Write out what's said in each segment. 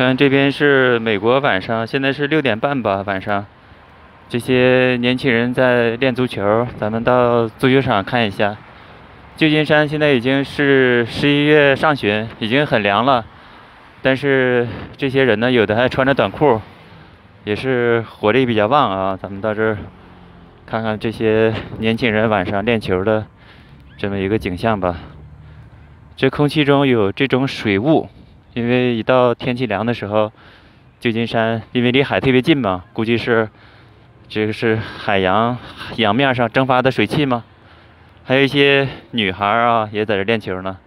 看这边是美国晚上，现在是六点半吧，晚上。这些年轻人在练足球，咱们到足球场看一下。旧金山现在已经是十一月上旬，已经很凉了，但是这些人呢，有的还穿着短裤，也是活力比较旺啊。咱们到这儿看看这些年轻人晚上练球的这么一个景象吧。这空气中有这种水雾，因为一到天气凉的时候，旧金山因为离海特别近嘛，估计是。这个是海洋洋面上蒸发的水汽嘛？还有一些女孩啊，也在这练球呢。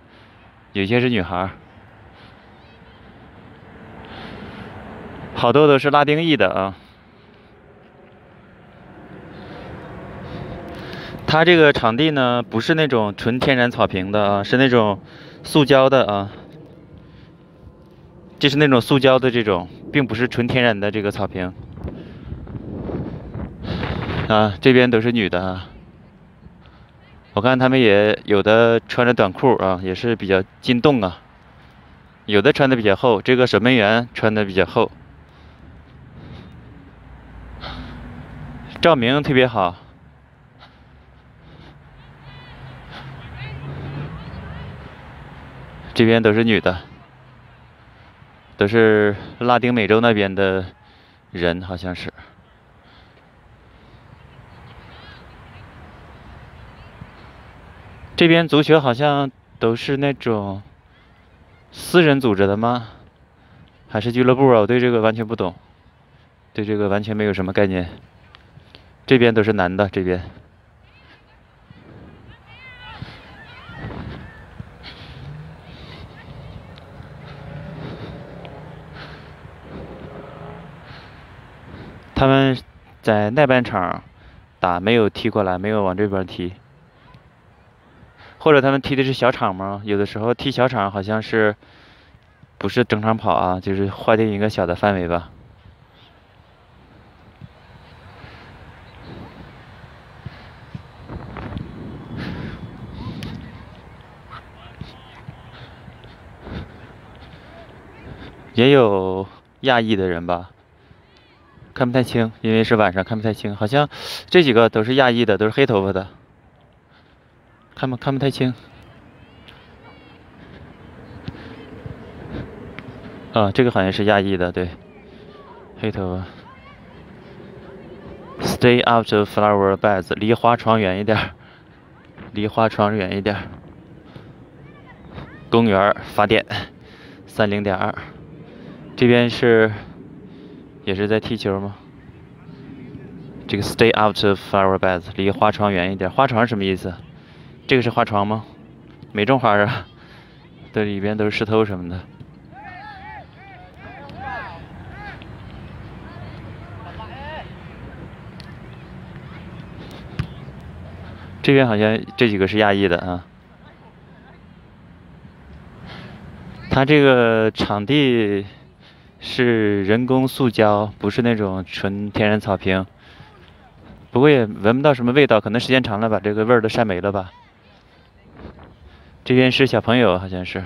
有些是女孩，好多都是拉丁裔的啊。它这个场地呢，不是那种纯天然草坪的啊，是那种塑胶的啊。这是那种塑胶的这种，并不是纯天然的这个草坪。啊，这边都是女的啊。我看他们也有的穿着短裤啊，也是比较进洞啊。有的穿的比较厚，这个守门员穿的比较厚。照明特别好。这边都是女的，都是拉丁美洲那边的人，好像是。这边足球好像都是那种私人组织的吗？还是俱乐部啊？我对这个完全不懂，对这个完全没有什么概念。这边都是男的，这边。他们在那半场打，没有踢过来，没有往这边踢。或者他们踢的是小场吗？有的时候踢小场好像是，不是整场跑啊，就是划定一个小的范围吧。也有亚裔的人吧，看不太清，因为是晚上看不太清。好像这几个都是亚裔的，都是黑头发的。看不看不太清。啊，这个好像是亚裔的，对，黑头发。Stay out of flower beds，离花床远一点，离花床远一点。公园发电，三零点二。这边是，也是在踢球吗？这个 Stay out of flower beds，离花床远一点。花床什么意思？这个是花床吗？没种花啊，这里边都是石头什么的。这边好像这几个是亚裔的啊。它这个场地是人工塑胶，不是那种纯天然草坪。不过也闻不到什么味道，可能时间长了把这个味儿都晒没了吧。这边是小朋友，好像是。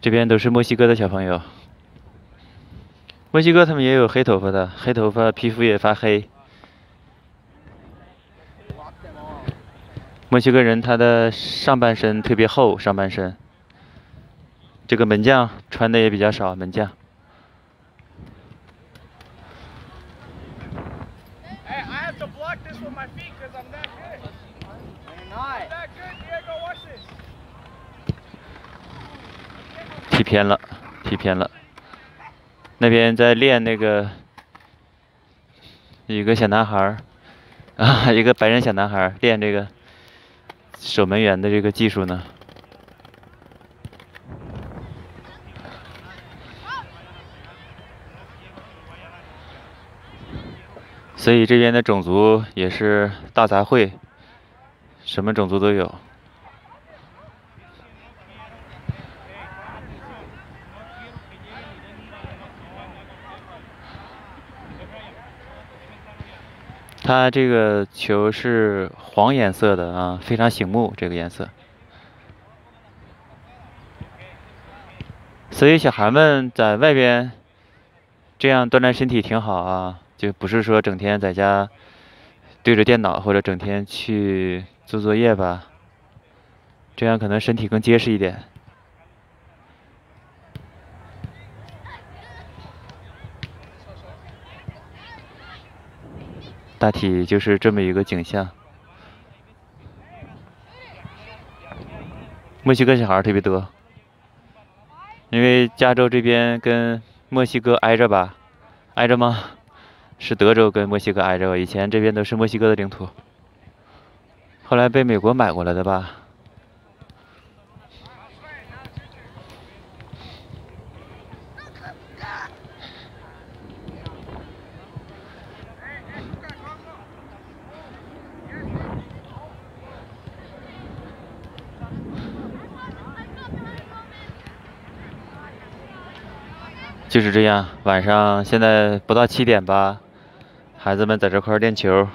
这边都是墨西哥的小朋友。墨西哥他们也有黑头发的，黑头发皮肤也发黑。墨西哥人他的上半身特别厚，上半身。这个门将穿的也比较少，门将。偏了，踢偏了。那边在练那个，一个小男孩儿啊，一个白人小男孩儿练这个守门员的这个技术呢。所以这边的种族也是大杂烩，什么种族都有。它这个球是黄颜色的啊，非常醒目，这个颜色。所以小孩们在外边这样锻炼身体挺好啊，就不是说整天在家对着电脑或者整天去做作业吧，这样可能身体更结实一点。大体就是这么一个景象。墨西哥小孩特别多，因为加州这边跟墨西哥挨着吧？挨着吗？是德州跟墨西哥挨着，以前这边都是墨西哥的领土，后来被美国买过来的吧？就是这样，晚上现在不到七点吧，孩子们在这块练球。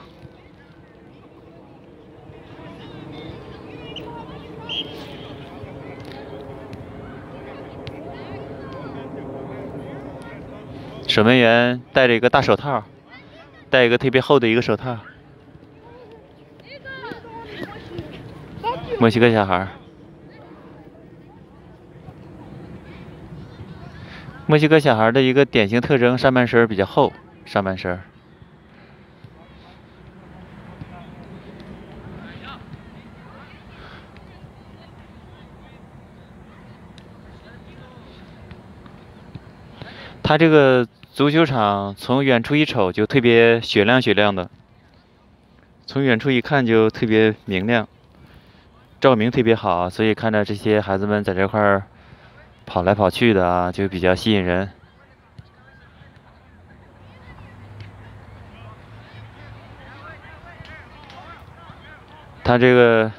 守门员戴着一个大手套，戴一个特别厚的一个手套。墨西哥小孩。墨西哥小孩的一个典型特征，上半身比较厚，上半身。他这个足球场从远处一瞅就特别雪亮雪亮的，从远处一看就特别明亮，照明特别好，所以看着这些孩子们在这块儿。跑来跑去的啊，就比较吸引人。它这个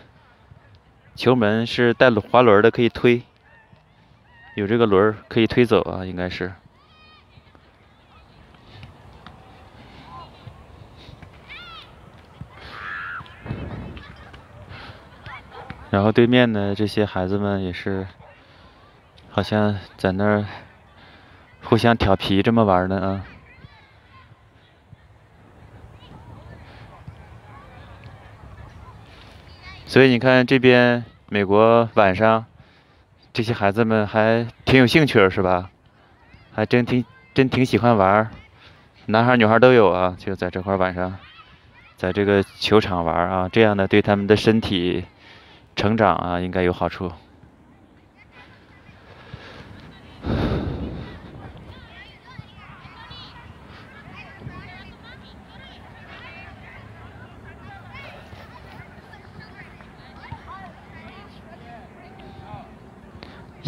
球门是带滑轮的，可以推，有这个轮可以推走啊，应该是。然后对面的这些孩子们也是。好像在那儿互相调皮这么玩呢啊！所以你看这边美国晚上这些孩子们还挺有兴趣是吧？还真挺真挺喜欢玩，男孩女孩都有啊，就在这块晚上在这个球场玩啊，这样的对他们的身体成长啊应该有好处。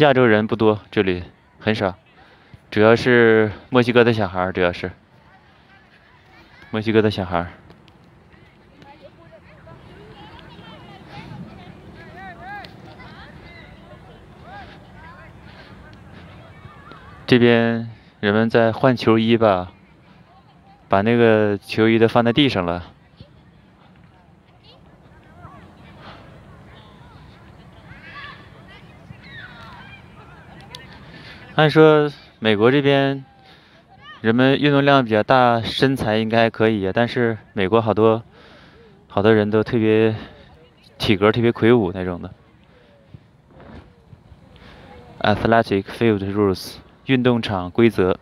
亚洲人不多，这里很少，主要是墨西哥的小孩主要是。墨西哥的小孩这边人们在换球衣吧，把那个球衣都放在地上了。按说美国这边人们运动量比较大，身材应该可以，但是美国好多好多人都特别体格特别魁梧那种的。Athletic field rules，运动场规则。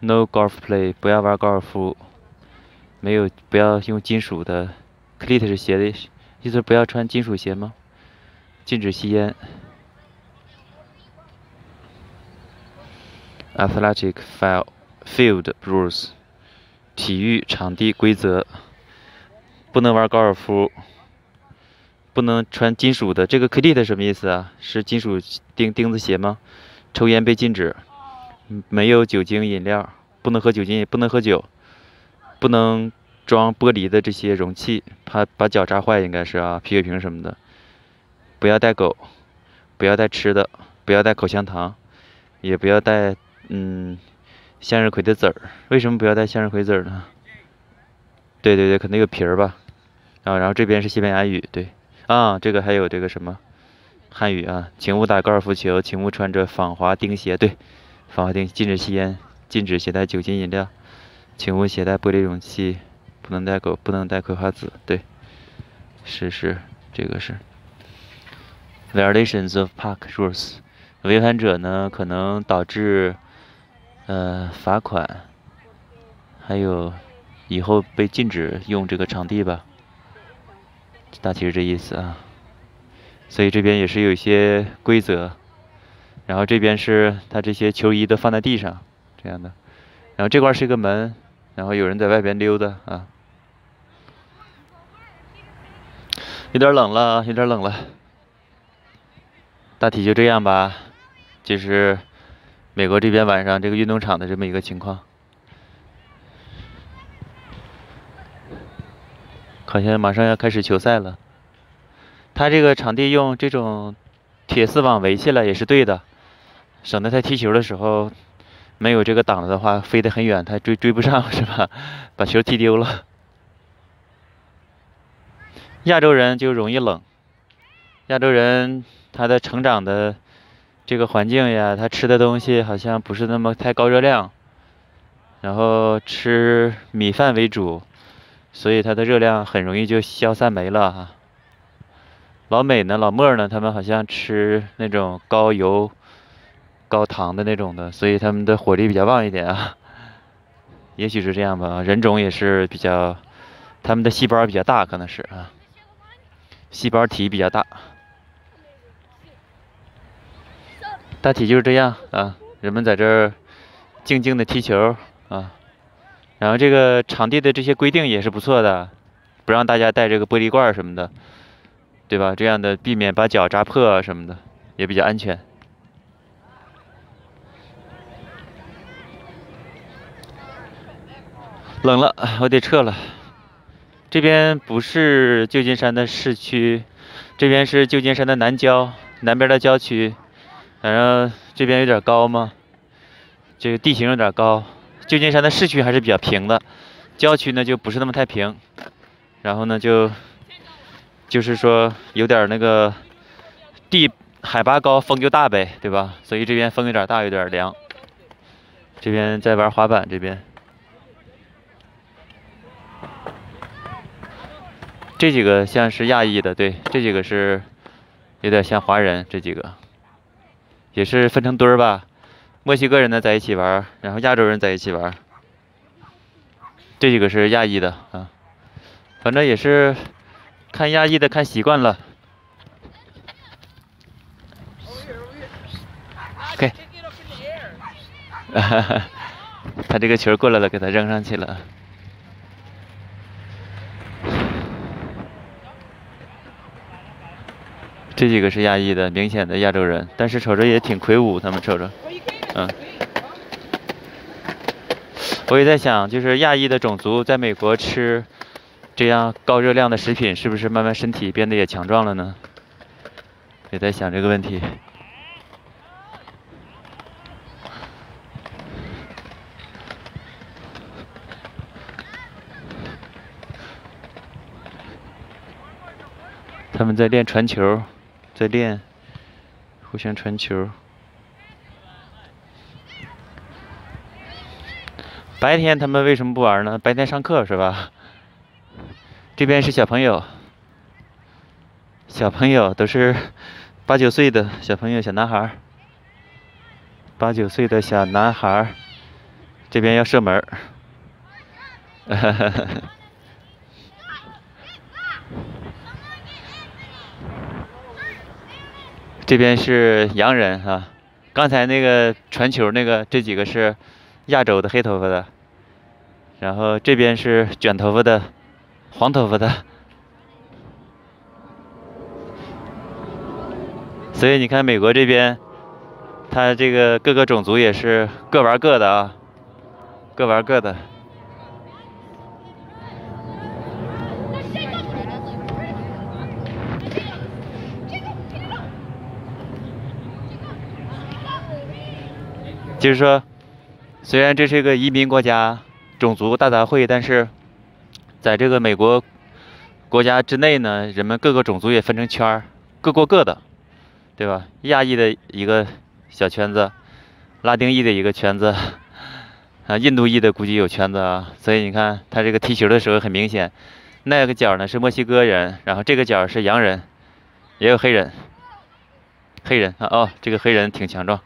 No golf play，不要玩高尔夫。没有，不要用金属的。Cleat 是鞋的意思，不要穿金属鞋吗？禁止吸烟。Athletic field rules，体育场地规则，不能玩高尔夫，不能穿金属的。这个 cleat 什么意思啊？是金属钉钉子鞋吗？抽烟被禁止，没有酒精饮料，不能喝酒精，不能喝酒，不能装玻璃的这些容器，怕把脚扎坏，应该是啊，啤酒瓶什么的。不要带狗，不要带吃的，不要带口香糖，也不要带。嗯，向日葵的籽儿，为什么不要带向日葵籽儿呢？对对对，可能有皮儿吧。啊，然后这边是西班牙语，对。啊，这个还有这个什么，汉语啊，请勿打高尔夫球，请勿穿着防滑钉鞋。对，防滑钉禁止吸烟，禁止携带酒精饮料，请勿携带玻璃容器，不能带狗，不能带葵花籽。对，是是，这个是。Violations of park rules，违反者呢可能导致呃罚款，还有以后被禁止用这个场地吧。大体是这意思啊，所以这边也是有一些规则，然后这边是他这些球衣都放在地上，这样的，然后这块是一个门，然后有人在外边溜达啊，有点冷了，有点冷了，大体就这样吧，就是美国这边晚上这个运动场的这么一个情况。好像马上要开始球赛了。他这个场地用这种铁丝网围起来也是对的，省得他踢球的时候没有这个挡的话，飞得很远，他追追不上是吧？把球踢丢了。亚洲人就容易冷，亚洲人他的成长的这个环境呀，他吃的东西好像不是那么太高热量，然后吃米饭为主。所以它的热量很容易就消散没了哈。老美呢，老莫呢，他们好像吃那种高油、高糖的那种的，所以他们的火力比较旺一点啊。也许是这样吧，人种也是比较，他们的细胞比较大，可能是啊，细胞体比较大。大体就是这样啊，人们在这儿静静的踢球啊。然后这个场地的这些规定也是不错的，不让大家带这个玻璃罐什么的，对吧？这样的避免把脚扎破啊什么的，也比较安全。冷了，我得撤了。这边不是旧金山的市区，这边是旧金山的南郊，南边的郊区。反正这边有点高嘛，这个地形有点高。旧金山的市区还是比较平的，郊区呢就不是那么太平，然后呢就就是说有点那个地海拔高，风就大呗，对吧？所以这边风有点大，有点凉。这边在玩滑板，这边这几个像是亚裔的，对，这几个是有点像华人，这几个也是分成堆儿吧。墨西哥人呢在一起玩，然后亚洲人在一起玩，这几个是亚裔的啊，反正也是看亚裔的看习惯了。OK，哈哈，他这个球过来了，给他扔上去了。这几个是亚裔的，明显的亚洲人，但是瞅着也挺魁梧，他们瞅着。嗯，我也在想，就是亚裔的种族在美国吃这样高热量的食品，是不是慢慢身体变得也强壮了呢？也在想这个问题。他们在练传球，在练互相传球。白天他们为什么不玩呢？白天上课是吧？这边是小朋友，小朋友都是八九岁的小朋友，小男孩儿八九岁的小男孩儿这边要射门哈哈哈哈这边是洋人啊，刚才那个传球那个，这几个是亚洲的黑头发的。然后这边是卷头发的，黄头发的，所以你看美国这边，他这个各个种族也是各玩各的啊，各玩各的。就是说，虽然这是一个移民国家。种族大杂烩，但是在这个美国国家之内呢，人们各个种族也分成圈儿，各过各的，对吧？亚裔的一个小圈子，拉丁裔的一个圈子，啊，印度裔的估计有圈子啊。所以你看他这个踢球的时候很明显，那个角呢是墨西哥人，然后这个角是洋人，也有黑人，黑人啊哦，这个黑人挺强壮。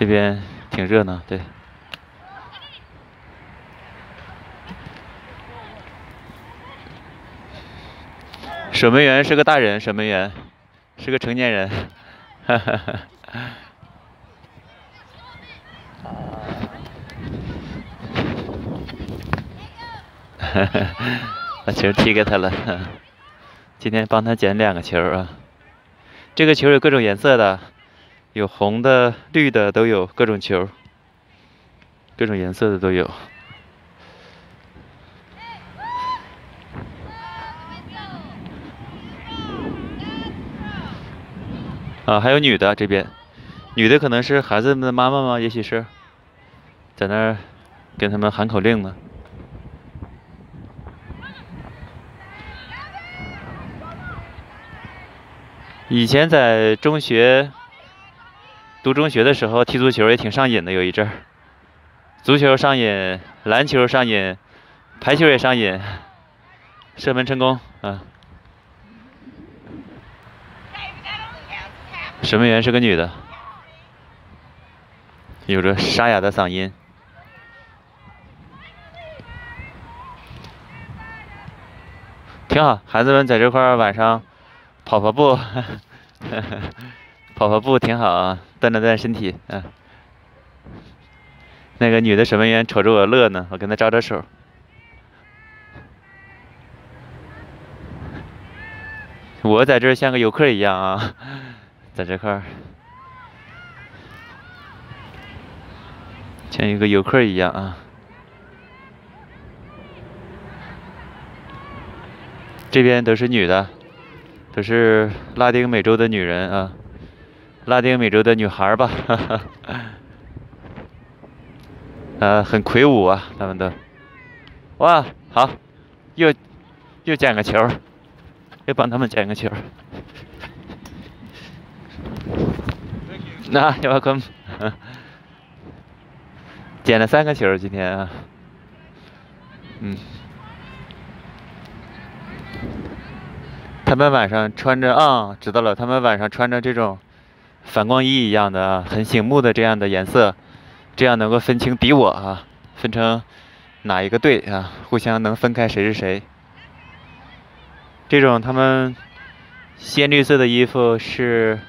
这边挺热闹，对。守门员是个大人，守门员是个成年人，哈哈哈。哈哈，把球踢给他了。今天帮他捡两个球啊，这个球有各种颜色的。有红的、绿的都有，各种球，各种颜色的都有。啊，还有女的这边，女的可能是孩子们的妈妈吗？也许是，在那儿跟他们喊口令呢。以前在中学。读中学的时候踢足球也挺上瘾的，有一阵儿，足球上瘾，篮球上瘾，排球也上瘾，射门成功啊！守门员是个女的，有着沙哑的嗓音，挺好。孩子们在这块儿晚上跑跑步。跑跑步挺好啊，锻炼锻炼身体。嗯，那个女的守门员瞅着我乐呢，我跟她招招手。我在这像个游客一样啊，在这块儿像一个游客一样啊。这边都是女的，都是拉丁美洲的女人啊。拉丁美洲的女孩吧，哈哈，呃，很魁梧啊，他们都，哇，好，又又捡个球，又帮他们捡个球，那要可，捡了三个球今天啊，嗯，他们晚上穿着啊，知道了，他们晚上穿着这种。反光衣一样的，很醒目的这样的颜色，这样能够分清敌我啊，分成哪一个队啊，互相能分开谁是谁。这种他们鲜绿色的衣服是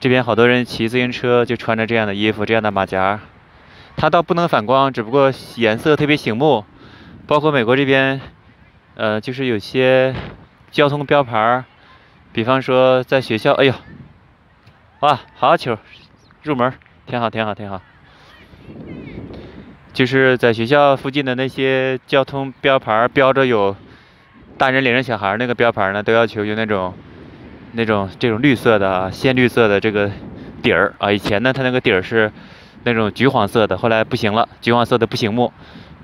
这边好多人骑自行车就穿着这样的衣服，这样的马甲，它倒不能反光，只不过颜色特别醒目。包括美国这边，呃，就是有些交通标牌，比方说在学校，哎呦。哇，好球，入门，挺好，挺好，挺好。就是在学校附近的那些交通标牌标着有大人领着小孩那个标牌呢，都要求用那种那种这种绿色的啊鲜绿色的这个底儿啊。以前呢，它那个底儿是那种橘黄色的，后来不行了，橘黄色的不醒目，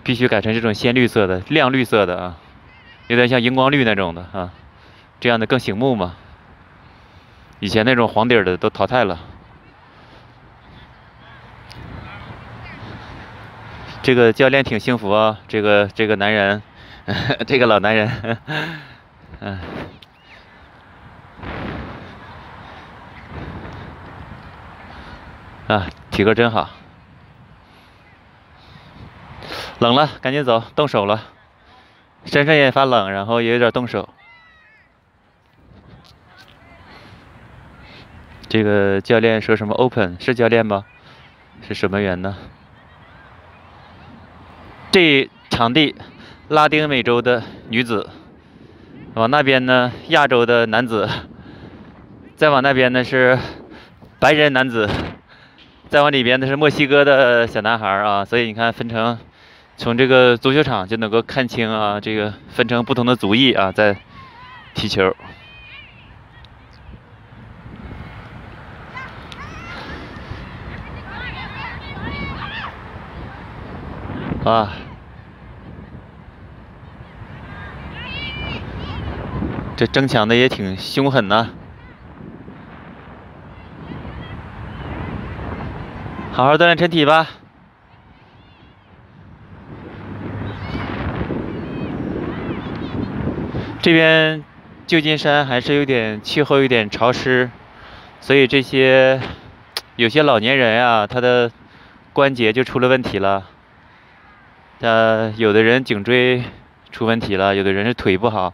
必须改成这种鲜绿色的、亮绿色的啊，有点像荧光绿那种的啊，这样的更醒目嘛。以前那种黄底儿的都淘汰了。这个教练挺幸福啊，这个这个男人，这个老男人，嗯，啊，体格真好。冷了，赶紧走，动手了。身上也发冷，然后也有点动手。这个教练说什么？Open 是教练吗？是什么员呢？这场地，拉丁美洲的女子，往那边呢，亚洲的男子，再往那边呢是白人男子，再往里边呢是墨西哥的小男孩啊。所以你看，分成从这个足球场就能够看清啊，这个分成不同的族裔啊，在踢球。啊，这争抢的也挺凶狠呐！好好锻炼身体吧。这边旧金山还是有点气候有点潮湿，所以这些有些老年人啊，他的关节就出了问题了。呃有的人颈椎出问题了，有的人是腿不好。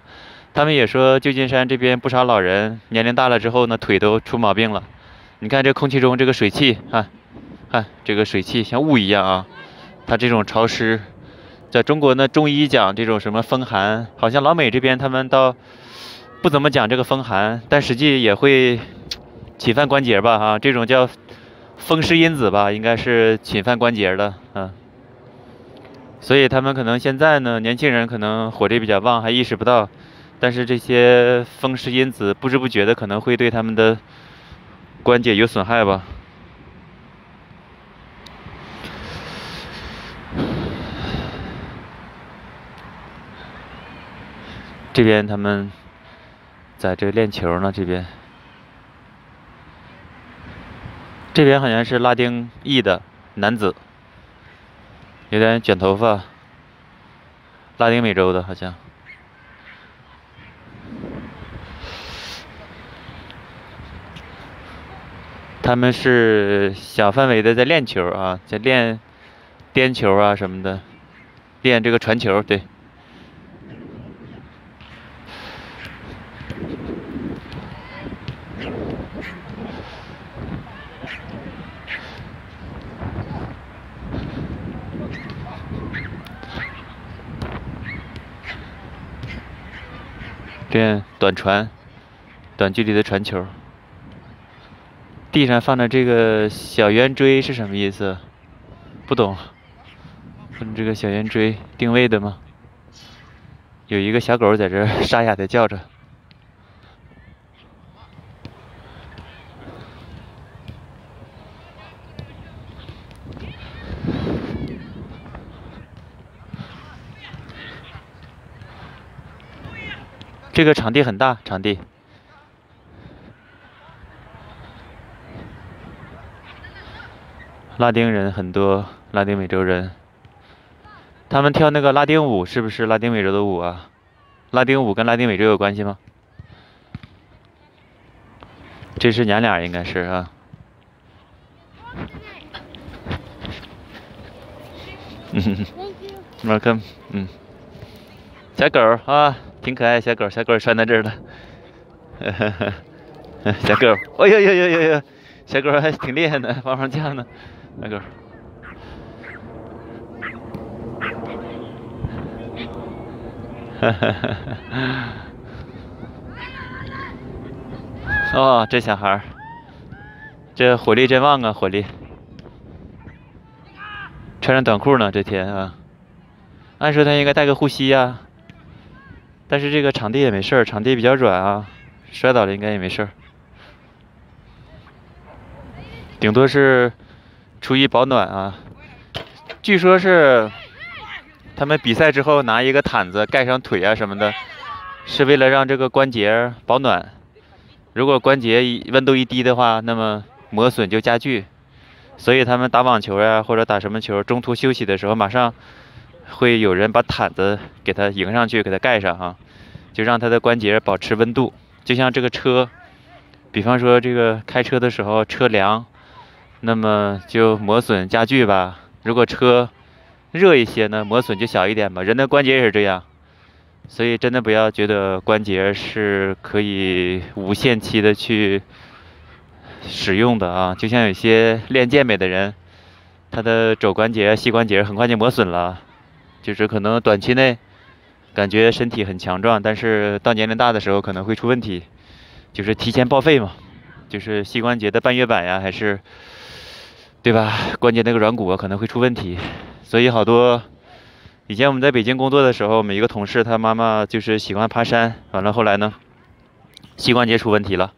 他们也说旧金山这边不少老人年龄大了之后呢，腿都出毛病了。你看这空气中这个水汽，看，看这个水汽像雾一样啊。它这种潮湿，在中国呢，中医讲这种什么风寒，好像老美这边他们倒不怎么讲这个风寒，但实际也会侵犯关节吧？啊，这种叫风湿因子吧，应该是侵犯关节的，嗯。所以他们可能现在呢，年轻人可能火力比较旺，还意识不到，但是这些风湿因子不知不觉的可能会对他们的关节有损害吧。这边他们在这练球呢，这边，这边好像是拉丁裔的男子。有点卷头发，拉丁美洲的，好像。他们是小范围的在练球啊，在练颠球啊什么的，练这个传球，对。短传，短距离的传球。地上放的这个小圆锥是什么意思？不懂。放这个小圆锥定位的吗？有一个小狗在这沙哑的叫着。这个场地很大，场地。拉丁人很多，拉丁美洲人。他们跳那个拉丁舞，是不是拉丁美洲的舞啊？拉丁舞跟拉丁美洲有关系吗？这是娘俩，应该是啊。嗯哼哼，Welcome，嗯，小狗啊。挺可爱，小狗，小狗拴在这儿了。小狗，哎呦呦呦呦呦，小狗还挺厉害的，往上架呢，小狗。哈哈哈哈哦，这小孩，这火力真旺啊，火力。穿上短裤呢，这天啊。按说他应该带个护膝呀。但是这个场地也没事儿，场地比较软啊，摔倒了应该也没事儿，顶多是出于保暖啊。据说是他们比赛之后拿一个毯子盖上腿啊什么的，是为了让这个关节保暖。如果关节温度一低的话，那么磨损就加剧。所以他们打网球呀或者打什么球，中途休息的时候马上。会有人把毯子给它迎上去，给它盖上哈，就让它的关节保持温度。就像这个车，比方说这个开车的时候车凉，那么就磨损加剧吧。如果车热一些呢，磨损就小一点吧。人的关节也是这样，所以真的不要觉得关节是可以无限期的去使用的啊。就像有些练健美的人，他的肘关节、膝关节很快就磨损了。就是可能短期内感觉身体很强壮，但是到年龄大的时候可能会出问题，就是提前报废嘛，就是膝关节的半月板呀，还是对吧？关节那个软骨啊可能会出问题，所以好多以前我们在北京工作的时候，每一个同事他妈妈就是喜欢爬山，完了后来呢，膝关节出问题了，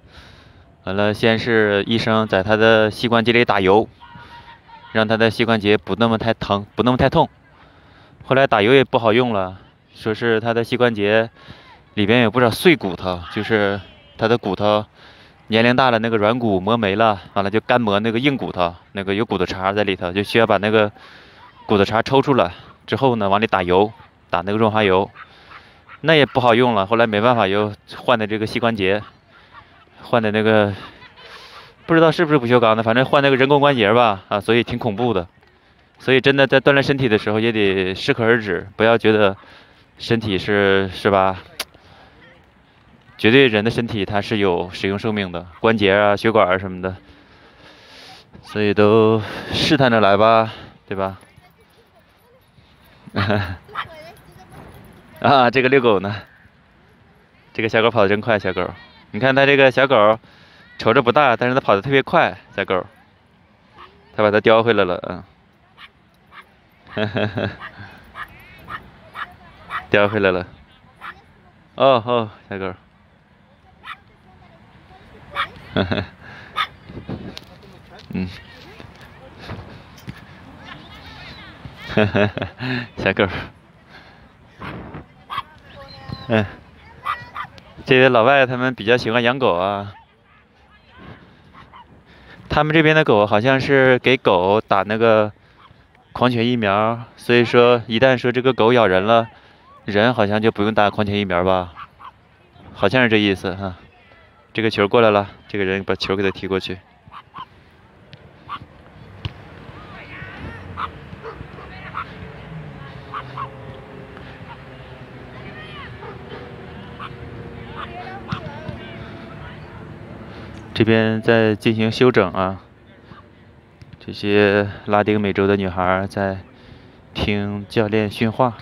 完了先是医生在他的膝关节里打油，让他的膝关节不那么太疼，不那么太痛。后来打油也不好用了，说是他的膝关节里边有不少碎骨头，就是他的骨头年龄大了，那个软骨磨没了，完了就干磨那个硬骨头，那个有骨头茬在里头，就需要把那个骨头茬抽出来之后呢，往里打油，打那个润滑油，那也不好用了。后来没办法，又换的这个膝关节，换的那个。不知道是不是不锈钢的，反正换那个人工关节吧，啊，所以挺恐怖的。所以真的在锻炼身体的时候也得适可而止，不要觉得身体是是吧？绝对人的身体它是有使用寿命的，关节啊、血管啊什么的，所以都试探着来吧，对吧？啊，这个遛狗呢，这个小狗跑的真快，小狗，你看它这个小狗。瞅着不大，但是它跑得特别快，小狗，它把它叼回来了，嗯，呵呵呵叼回来了，哦哦，小狗，呵 呵嗯，呵呵呵小狗，嗯，这些老外他们比较喜欢养狗啊。他们这边的狗好像是给狗打那个狂犬疫苗，所以说一旦说这个狗咬人了，人好像就不用打狂犬疫苗吧？好像是这意思哈。这个球过来了，这个人把球给他踢过去。这边在进行休整啊，一些拉丁美洲的女孩在听教练训话。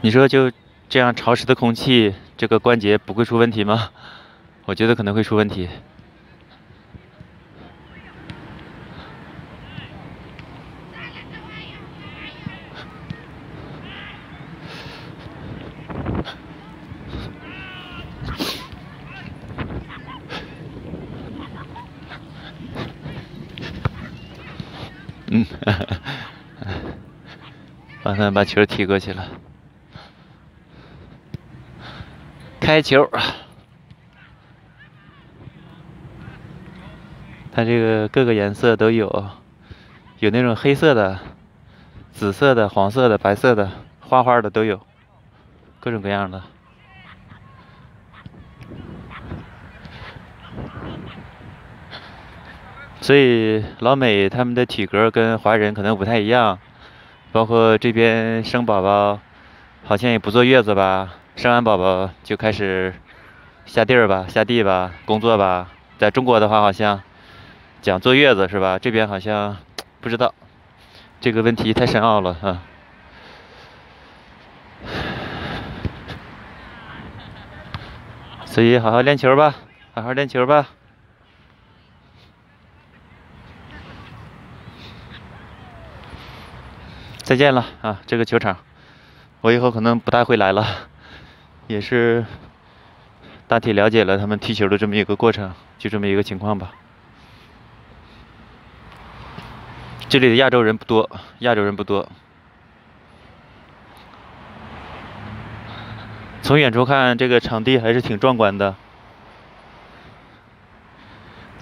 你说就这样潮湿的空气，这个关节不会出问题吗？我觉得可能会出问题。把他把球踢过去了，开球。它这个各个颜色都有，有那种黑色的、紫色的、黄色的、白色的、花花的都有，各种各样的。所以老美他们的体格跟华人可能不太一样，包括这边生宝宝，好像也不坐月子吧，生完宝宝就开始下地儿吧，下地吧，工作吧。在中国的话，好像讲坐月子是吧？这边好像不知道，这个问题太深奥了哈。所以好好练球吧，好好练球吧。再见了啊！这个球场，我以后可能不大会来了，也是大体了解了他们踢球的这么一个过程，就这么一个情况吧。这里的亚洲人不多，亚洲人不多。从远处看，这个场地还是挺壮观的，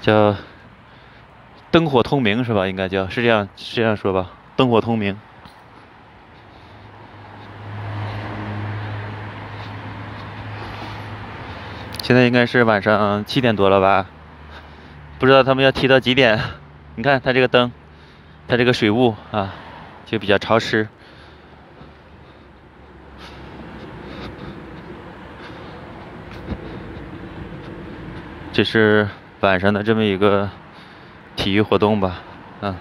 叫灯火通明是吧？应该叫是这样是这样说吧？灯火通明。现在应该是晚上七点多了吧？不知道他们要踢到几点？你看它这个灯，它这个水雾啊，就比较潮湿。这是晚上的这么一个体育活动吧？啊，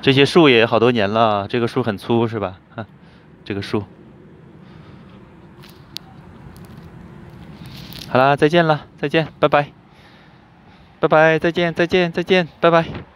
这些树也好多年了，这个树很粗是吧？啊，这个树。好啦，再见了，再见，拜拜，拜拜，再见，再见，再见，拜拜。